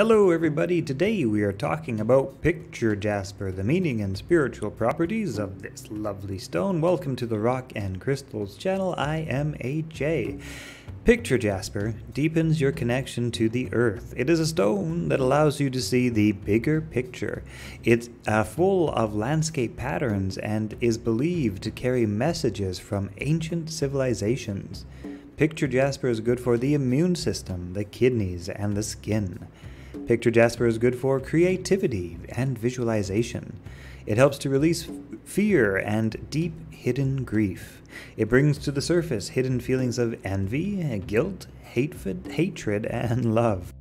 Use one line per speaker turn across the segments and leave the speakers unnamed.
Hello, everybody. Today we are talking about picture jasper, the meaning and spiritual properties of this lovely stone. Welcome to the Rock'n Crystals channel. I am AJ. Picture jasper deepens your connection to the earth. It is a stone that allows you to see the bigger picture. It's uh, full of landscape patterns and is believed to carry messages from ancient civilizations. Picture jasper is good for the immune system, the kidneys, and the skin. Picture Jasper is good for creativity and visualization. It helps to release fear and deep hidden grief. It brings to the surface hidden feelings of envy, guilt, hatred, hatred, and love.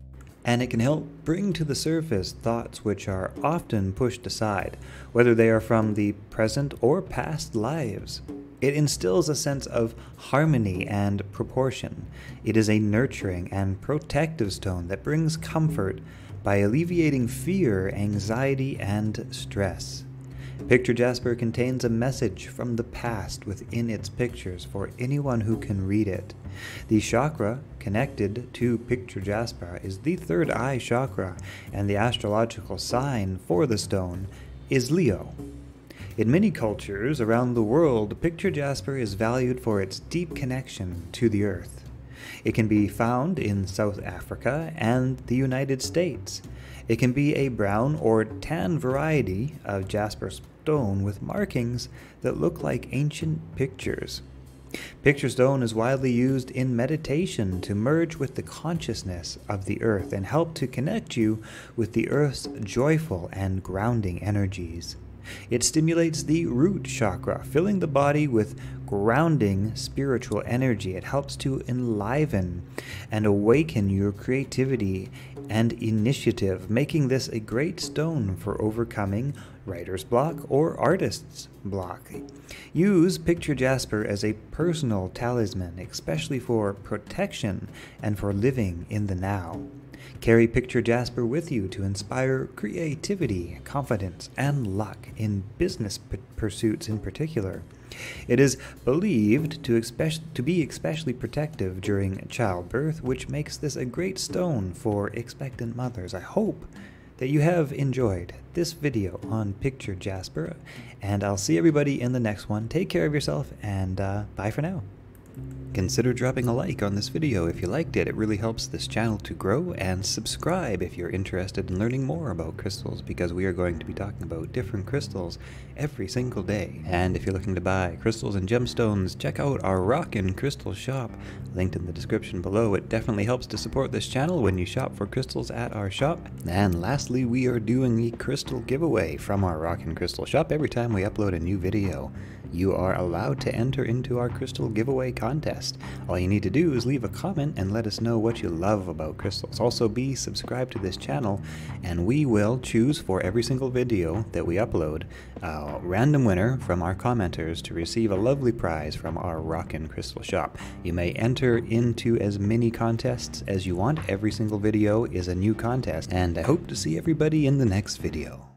And it can help bring to the surface thoughts which are often pushed aside, whether they are from the present or past lives. It instills a sense of harmony and proportion. It is a nurturing and protective stone that brings comfort by alleviating fear, anxiety, and stress. Picture Jasper contains a message from the past within its pictures for anyone who can read it. The chakra connected to Picture Jasper is the third eye chakra, and the astrological sign for the stone is Leo. In many cultures around the world, picture jasper is valued for its deep connection to the earth. It can be found in South Africa and the United States. It can be a brown or tan variety of jasper stone with markings that look like ancient pictures. Picture stone is widely used in meditation to merge with the consciousness of the earth and help to connect you with the earth's joyful and grounding energies. It stimulates the root chakra, filling the body with grounding spiritual energy. It helps to enliven and awaken your creativity and initiative, making this a great stone for overcoming writer's block or artist's block. Use Picture Jasper as a personal talisman, especially for protection and for living in the now. Carry Picture Jasper with you to inspire creativity, confidence, and luck in business pursuits in particular. It is believed to, to be especially protective during childbirth, which makes this a great stone for expectant mothers. I hope that you have enjoyed this video on Picture Jasper, and I'll see everybody in the next one. Take care of yourself, and uh, bye for now. Consider dropping a like on this video if you liked it, it really helps this channel to grow, and subscribe if you're interested in learning more about crystals, because we are going to be talking about different crystals every single day. And if you're looking to buy crystals and gemstones, check out our Rock'n Crystal shop, linked in the description below. It definitely helps to support this channel when you shop for crystals at our shop. And lastly, we are doing the crystal giveaway from our Rock'n Crystal shop every time we upload a new video you are allowed to enter into our crystal giveaway contest. All you need to do is leave a comment and let us know what you love about crystals. Also be subscribed to this channel and we will choose for every single video that we upload a random winner from our commenters to receive a lovely prize from our Rock'n Crystal shop. You may enter into as many contests as you want. Every single video is a new contest and I hope to see everybody in the next video.